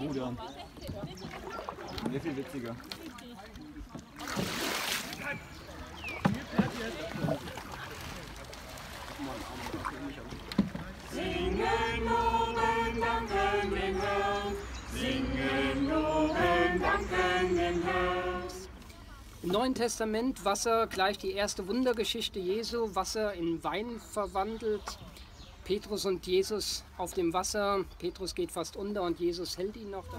Bruder. Sehr viel witziger. Singen, loben, danken den Herrn. Singen, loben, danken den Herrn. Im Neuen Testament Wasser gleich die erste Wundergeschichte Jesu, Wasser in Wein verwandelt. Petrus und Jesus auf dem Wasser. Petrus geht fast unter und Jesus hält ihn noch. Da.